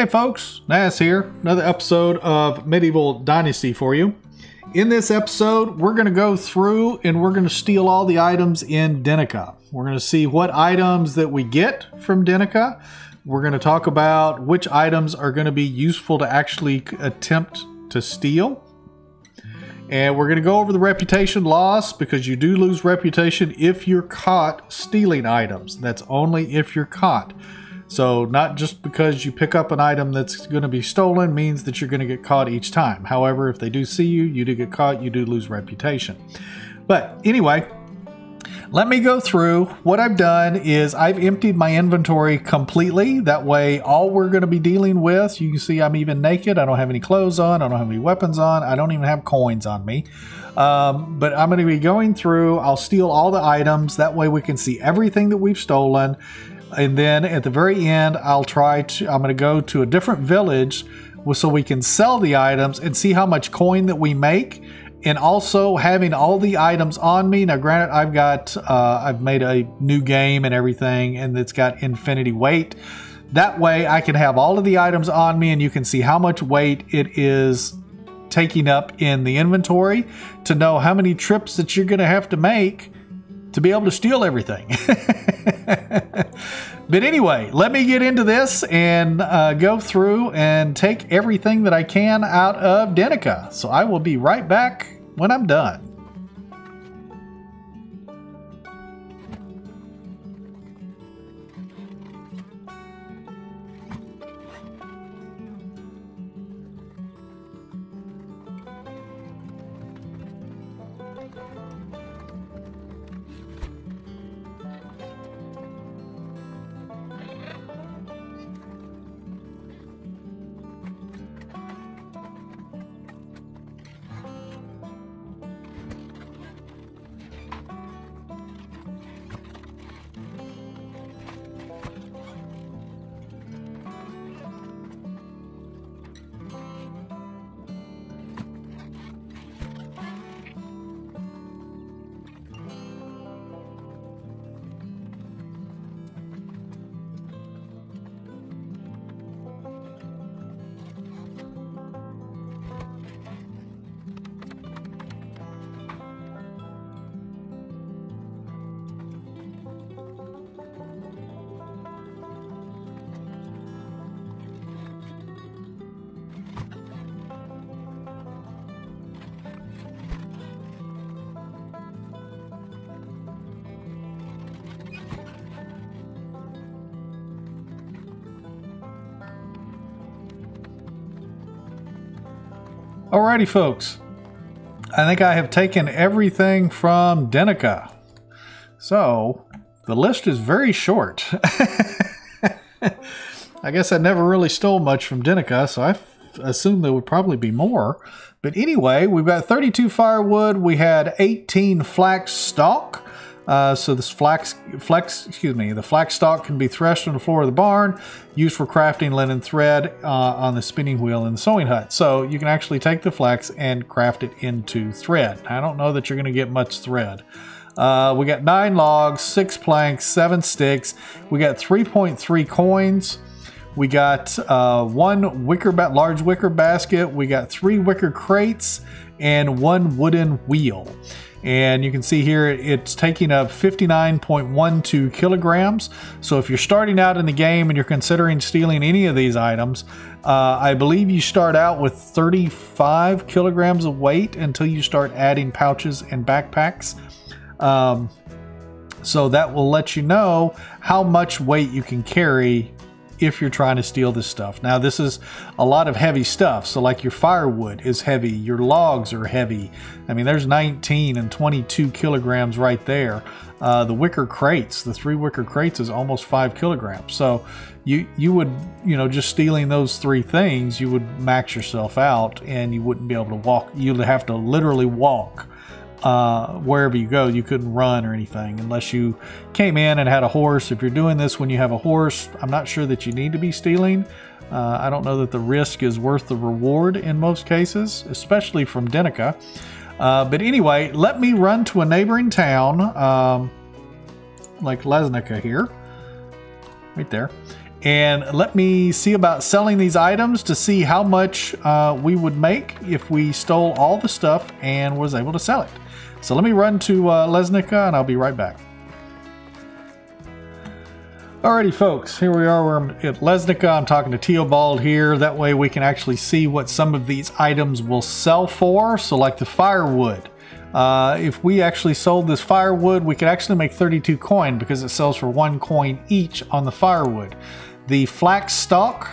Hey folks, Nas here. Another episode of Medieval Dynasty for you. In this episode, we're going to go through and we're going to steal all the items in Denica. We're going to see what items that we get from Denica. We're going to talk about which items are going to be useful to actually attempt to steal. And we're going to go over the reputation loss because you do lose reputation if you're caught stealing items. That's only if you're caught. So not just because you pick up an item that's going to be stolen means that you're going to get caught each time. However, if they do see you, you do get caught, you do lose reputation. But anyway, let me go through. What I've done is I've emptied my inventory completely. That way, all we're going to be dealing with, you can see I'm even naked. I don't have any clothes on. I don't have any weapons on. I don't even have coins on me. Um, but I'm going to be going through. I'll steal all the items. That way we can see everything that we've stolen. And then at the very end, I'll try to, I'm going to go to a different village so we can sell the items and see how much coin that we make. And also having all the items on me. Now, granted, I've got, uh, I've made a new game and everything, and it's got infinity weight. That way I can have all of the items on me and you can see how much weight it is taking up in the inventory to know how many trips that you're going to have to make to be able to steal everything. but anyway, let me get into this and uh, go through and take everything that I can out of Denica. So I will be right back when I'm done. Alrighty, folks. I think I have taken everything from Denica. So, the list is very short. I guess I never really stole much from Denica, so I assume there would probably be more. But anyway, we've got 32 firewood. We had 18 flax stalk. Uh, so this flax, flex, excuse me, the flax stalk can be threshed on the floor of the barn, used for crafting linen thread uh, on the spinning wheel in the sewing hut. So you can actually take the flax and craft it into thread. I don't know that you're going to get much thread. Uh, we got nine logs, six planks, seven sticks. We got 3.3 coins. We got uh, one wicker, large wicker basket. We got three wicker crates and one wooden wheel. And you can see here it's taking up 59.12 kilograms. So if you're starting out in the game and you're considering stealing any of these items, uh, I believe you start out with 35 kilograms of weight until you start adding pouches and backpacks. Um, so that will let you know how much weight you can carry if you're trying to steal this stuff. Now, this is a lot of heavy stuff. So, like your firewood is heavy, your logs are heavy. I mean, there's 19 and 22 kilograms right there. Uh, the wicker crates, the three wicker crates, is almost five kilograms. So, you you would you know just stealing those three things, you would max yourself out, and you wouldn't be able to walk. You'd have to literally walk uh, wherever you go. You couldn't run or anything unless you came in and had a horse. If you're doing this when you have a horse, I'm not sure that you need to be stealing. Uh, I don't know that the risk is worth the reward in most cases, especially from Denica. Uh, but anyway, let me run to a neighboring town, um, like Lesnica here, right there, and let me see about selling these items to see how much uh, we would make if we stole all the stuff and was able to sell it. So let me run to uh, Lesnica and I'll be right back. Alrighty folks, here we are, we're at Lesnica, I'm talking to Teobald here, that way we can actually see what some of these items will sell for, so like the firewood. Uh, if we actually sold this firewood, we could actually make 32 coin because it sells for one coin each on the firewood. The flax stalk,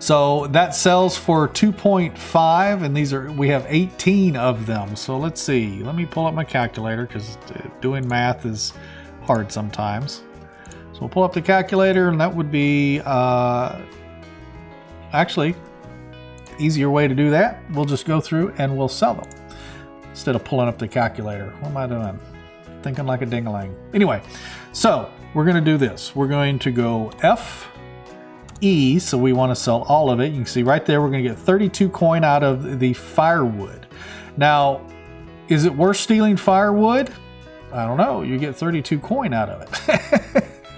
so that sells for 2.5 and these are, we have 18 of them. So let's see, let me pull up my calculator because doing math is hard sometimes. So we'll pull up the calculator and that would be, uh, actually, easier way to do that. We'll just go through and we'll sell them instead of pulling up the calculator. What am I doing? Thinking like a dingaling. Anyway, so we're going to do this. We're going to go F, E, so we want to sell all of it. You can see right there, we're going to get 32 coin out of the firewood. Now, is it worth stealing firewood? I don't know. You get 32 coin out of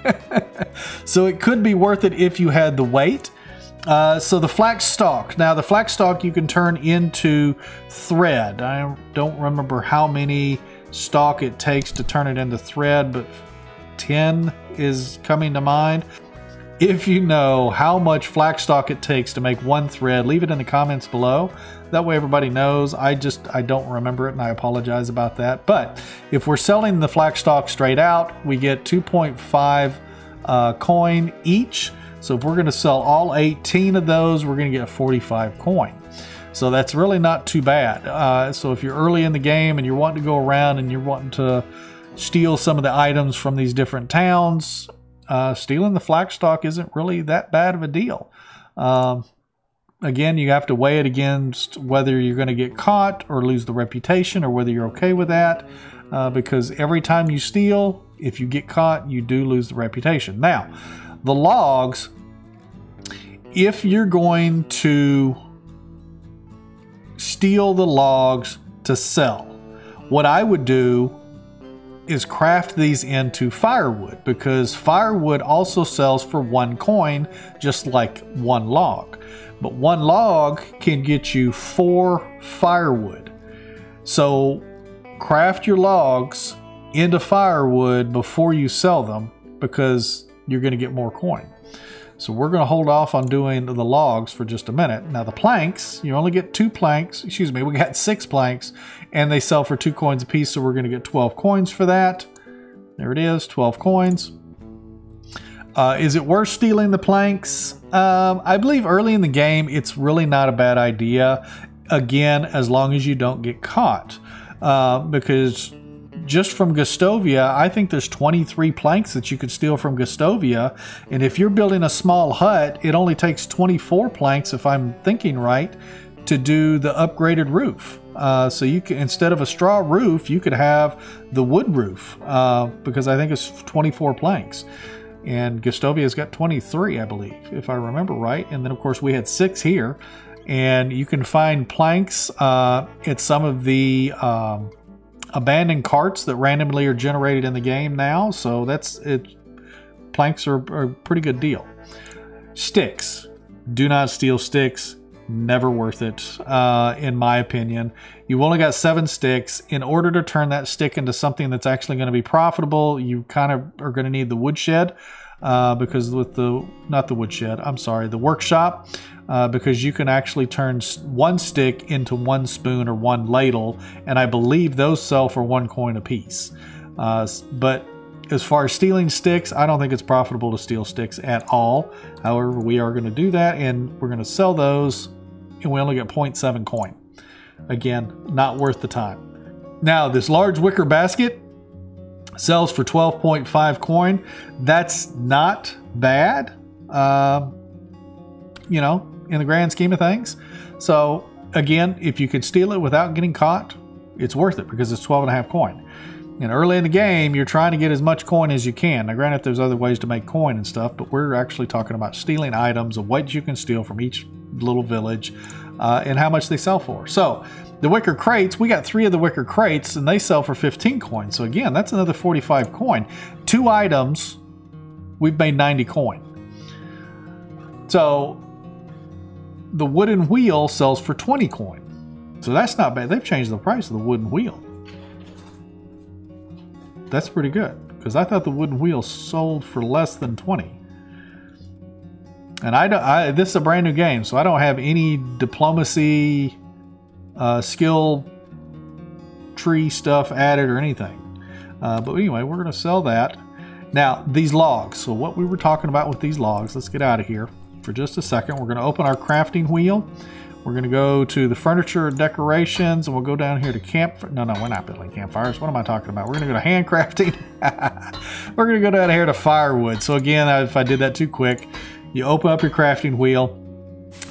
it. so it could be worth it if you had the weight. Uh, so the flax stalk. Now the flax stalk you can turn into thread. I don't remember how many stalk it takes to turn it into thread, but 10 is coming to mind. If you know how much flax stalk it takes to make one thread, leave it in the comments below. That way everybody knows. I just, I don't remember it and I apologize about that. But if we're selling the flax stalk straight out, we get 2.5 uh, coin each. So if we're going to sell all 18 of those, we're going to get 45 coin. So that's really not too bad. Uh, so if you're early in the game and you're wanting to go around and you're wanting to steal some of the items from these different towns, uh, stealing the flax stalk isn't really that bad of a deal. Um, again, you have to weigh it against whether you're going to get caught or lose the reputation or whether you're okay with that. Uh, because every time you steal, if you get caught, you do lose the reputation. Now, the logs, if you're going to steal the logs to sell, what I would do is craft these into firewood because firewood also sells for one coin, just like one log. But one log can get you four firewood. So craft your logs into firewood before you sell them because you're going to get more coin. So we're going to hold off on doing the logs for just a minute. Now the planks, you only get two planks. Excuse me, we got six planks and they sell for two coins a piece. So we're going to get 12 coins for that. There it is, 12 coins. Uh, is it worth stealing the planks? Um, I believe early in the game, it's really not a bad idea. Again, as long as you don't get caught. Uh, because just from Gostovia, I think there's 23 planks that you could steal from Gostovia. And if you're building a small hut, it only takes 24 planks, if I'm thinking right, to do the upgraded roof. Uh, so you can, instead of a straw roof, you could have the wood roof uh, because I think it's 24 planks. And Gostovia's got 23, I believe, if I remember right. And then, of course, we had six here. And you can find planks uh, at some of the um, abandoned carts that randomly are generated in the game now. So that's it. Planks are, are a pretty good deal. Sticks. Do not steal sticks. Never worth it, uh, in my opinion. You've only got seven sticks. In order to turn that stick into something that's actually going to be profitable, you kind of are going to need the woodshed. Uh, because with the not the woodshed, I'm sorry, the workshop, uh, because you can actually turn one stick into one spoon or one ladle, and I believe those sell for one coin a piece. Uh, but as far as stealing sticks, I don't think it's profitable to steal sticks at all. However, we are going to do that, and we're going to sell those, and we only get 0.7 coin. Again, not worth the time. Now, this large wicker basket sells for 12.5 coin. That's not bad, uh, you know, in the grand scheme of things. So, again, if you could steal it without getting caught, it's worth it because it's 12 and a half coin. And early in the game, you're trying to get as much coin as you can. Now, granted, there's other ways to make coin and stuff, but we're actually talking about stealing items of what you can steal from each little village uh, and how much they sell for. So, the wicker crates, we got three of the wicker crates and they sell for 15 coins. So again, that's another 45 coin. Two items, we've made 90 coin. So the wooden wheel sells for 20 coin. So that's not bad. They've changed the price of the wooden wheel. That's pretty good because I thought the wooden wheel sold for less than 20. And I, don't, I this is a brand new game, so I don't have any diplomacy uh, skill tree stuff added or anything. Uh, but anyway, we're going to sell that. Now, these logs. So what we were talking about with these logs, let's get out of here for just a second. We're going to open our crafting wheel. We're going to go to the furniture decorations and we'll go down here to camp. No, no, we're not building campfires. What am I talking about? We're going to go to handcrafting. we're going to go down here to firewood. So again, if I did that too quick, you open up your crafting wheel,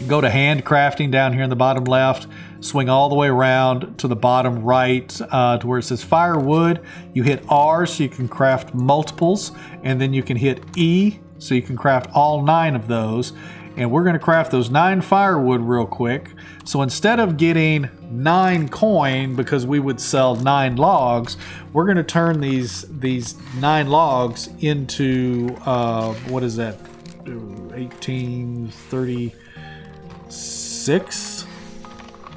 go to handcrafting down here in the bottom left, swing all the way around to the bottom right uh, to where it says firewood. You hit R so you can craft multiples, and then you can hit E so you can craft all nine of those. And we're going to craft those nine firewood real quick. So instead of getting nine coin because we would sell nine logs, we're going to turn these these nine logs into uh, what is that? 1836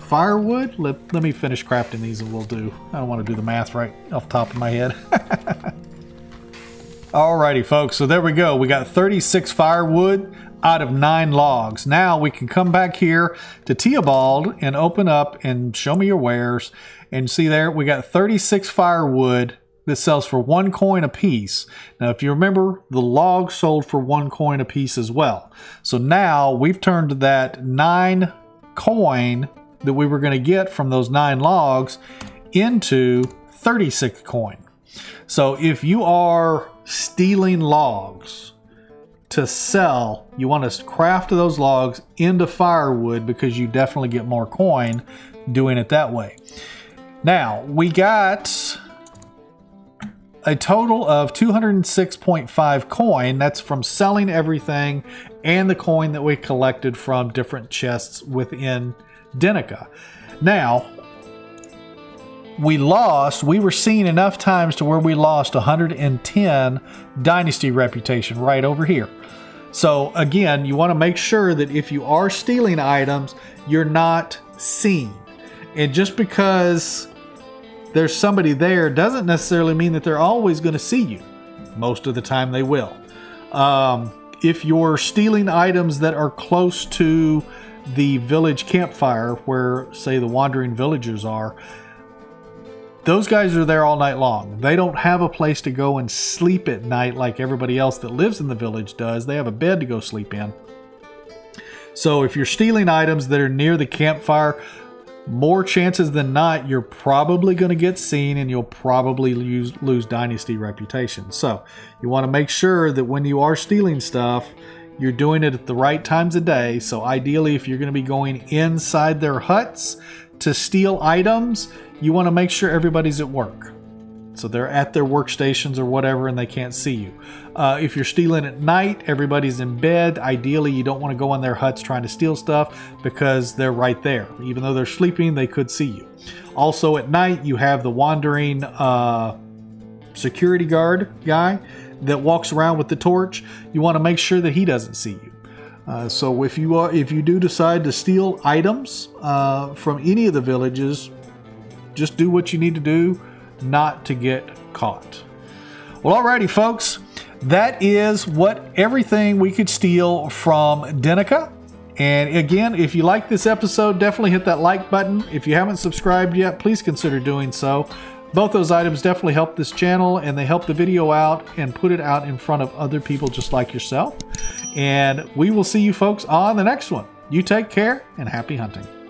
firewood. Let, let me finish crafting these and we'll do. I don't want to do the math right off the top of my head. Alrighty, folks. So there we go. We got 36 firewood out of nine logs. Now we can come back here to Teobald and open up and show me your wares. And see there, we got 36 firewood that sells for one coin a piece. Now, if you remember, the logs sold for one coin a piece as well. So now we've turned that nine coin that we were going to get from those nine logs into 36 coin. So if you are stealing logs to sell, you want to craft those logs into firewood because you definitely get more coin doing it that way. Now, we got a total of 206.5 coin. That's from selling everything and the coin that we collected from different chests within Denica. Now, we lost, we were seen enough times to where we lost 110 dynasty reputation right over here. So again, you want to make sure that if you are stealing items, you're not seen. And just because there's somebody there doesn't necessarily mean that they're always going to see you. Most of the time they will. Um, if you're stealing items that are close to the village campfire where, say, the wandering villagers are, those guys are there all night long. They don't have a place to go and sleep at night like everybody else that lives in the village does. They have a bed to go sleep in. So if you're stealing items that are near the campfire, more chances than not, you're probably going to get seen and you'll probably lose, lose Dynasty reputation. So you want to make sure that when you are stealing stuff, you're doing it at the right times of day. So ideally, if you're going to be going inside their huts to steal items, you want to make sure everybody's at work. So they're at their workstations or whatever and they can't see you. Uh, if you're stealing at night, everybody's in bed. Ideally, you don't want to go in their huts trying to steal stuff because they're right there. Even though they're sleeping, they could see you. Also, at night, you have the wandering uh, security guard guy that walks around with the torch. You want to make sure that he doesn't see you. Uh, so if you are, if you do decide to steal items uh, from any of the villages, just do what you need to do not to get caught. Well, alrighty, folks. That is what everything we could steal from Denica. And again, if you like this episode, definitely hit that like button. If you haven't subscribed yet, please consider doing so. Both those items definitely help this channel and they help the video out and put it out in front of other people just like yourself. And we will see you folks on the next one. You take care and happy hunting.